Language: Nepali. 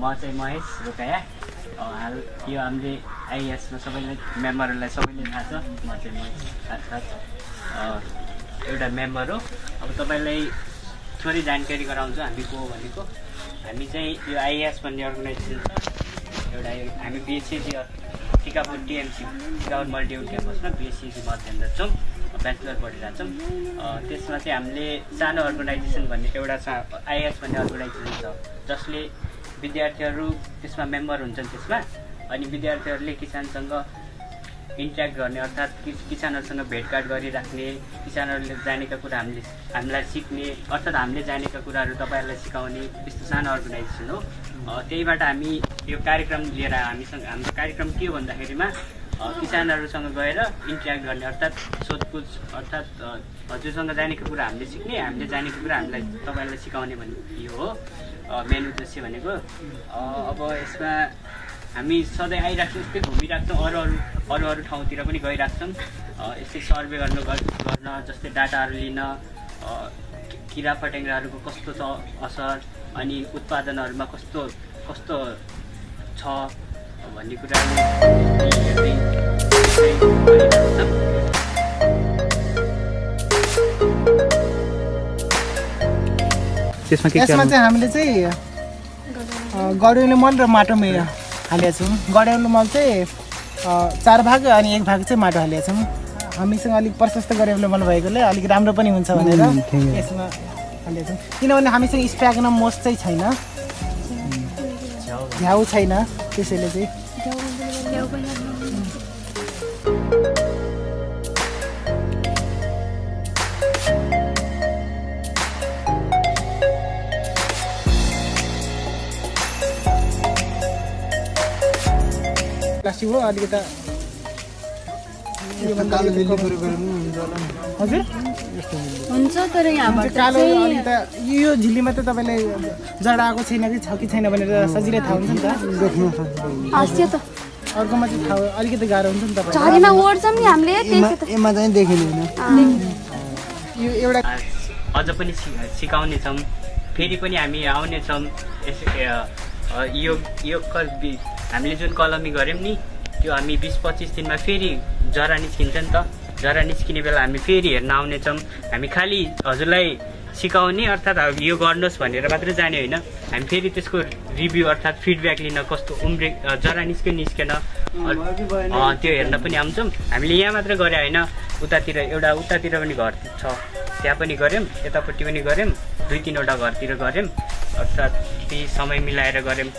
म चाहिँ महेश रोकाया हाल यो हामीले आइएसमा सबैले मेम्बरहरूलाई सबैले थाहा छ। म चाहिँ महेश अ, एउटा मेम्बर हो। अब तपाईँलाई थोरै जानकारी गराउँछु हामी को भनेको। हामी चाहिँ यो आइएस भन्ने अर्गनाइजेसन छ। एउटा हामी बिएससिजी टिकापुर टिएमसी टिकापुर मल्टिउड क्याम्पसमा बिएससिजी अध्ययनरत छौँ। ब्याचलर पढिरहेको छौँ अ, त्यसमा चाहिँ हामीले सानो अर्गनाइजेसन भन्ने एउटा आइएस भन्ने अर्गनाइजेसन छ जसले विद्यार्थीहरू त्यसमा मेम्बर हुन्छन् त्यसमा अनि विद्यार्थीहरूले किसानसँग इन्ट्याक्ट गर्ने अर्थात् कि किसानहरूसँग भेटघाट गरिराख्ने किसानहरूले जानेका कुरा हामीले हामीलाई सिक्ने अर्थात् हामीले जानेका कुराहरू तपाईँहरूलाई सिकाउने त्यस्तो सानो अर्गनाइजेसन हो। त्यहीबाट हामी यो कार्यक्रम लिएर हामीसँग हाम्रो कार्यक्रम के भन्दाखेरिमा किसानहरूसँग गएर इन्ट्याक्ट गर्ने अर्थात् सोधपुछ अर्थात् हजुरसँग जानेको कुरा हामीले सिक्ने हामीले जानेको कुरा हामीलाई तपाईँलाई सिकाउने भन्ने यो हो मेन उद्देश्य भनेको। अब यसमा हामी सधैँ आइरहेको छौँ यस्तै घुमिरहेको छौँ अरू अरू अरू अरू ठाउँतिर पनि गइरहेको छौँ अ, यस्तै सर्वे गर्नु गर- गर्न जस्तै डाटाहरू लिन किरा फटेङ्ग्राहरूको कस्तो छ असर अनि उत्पादनहरूमा कस्तो कस्तो छ भन्ने कुराहरू हेर्दै हेर्दै गरिरहेको छौँ त्यसमा के के यसमा? चाहिँ हामीले चाहिँ अ, गड्यौली मल र माटो मे हालेका छौँ गड्यौली मल चाहिँ चार भाग अनि एक भाग चाहिँ माटो हालेका छौँ हामीसँग अलिक प्रशस्त गड्यौली मल भएकोले अलिक राम्रो पनि हुन्छ भनेर। यसमा हालेका छौँ किनभने हामीसँग स्प्यागनम मोस चाहिँ छैन झ्याउ छैन त्यसैले चाहिँ प्लास्टिक हो अलिकति हजुर हुन्छ तर यहाँबाट कालो यो झिल्लीमा त तपाईँले जडा आएको छैन कि छ कि छैन भनेर सजिलै थाहा हुन्छ नि त। अर्कोमा चाहिँ थाहा अलिकति गाह्रो हुन्छ नि त यो एउटा अझ पनि सिकाउनेछौँ फेरि पनि हामी आउनेछौँ यस यो यो हामीले जुन कलमी गऱ्यौँ नि त्यो हामी बिस पच्चिस दिनमा फेरि जरा निस्किन्छ नि त। जरा निस्किने बेला हामी फेरि हेर्न आउनेछौँ। हामी खालि हजुरलाई सिकाउने अर्थात् अब यो गर्नुहोस् भनेर मात्रै जाने होइन। हामी फेरि त्यसको रिभ्यू अर्थात् फिडब्याक लिन कस्तो उम्रे जरा निस्क्यो निस्केन अ, त्यो हेर्न पनि आउँछौँ। हामीले यहाँ मात्र गरे होइन। उतातिर एउटा उतातिर पनि घर छ। त्यहाँ पनि गऱ्यौँ यतापट्टि पनि गऱ्यौँ दुई तिनवटा घरतिर गऱ्यौँ। अर्थात् ती समय मिलाएर गऱ्यौँ।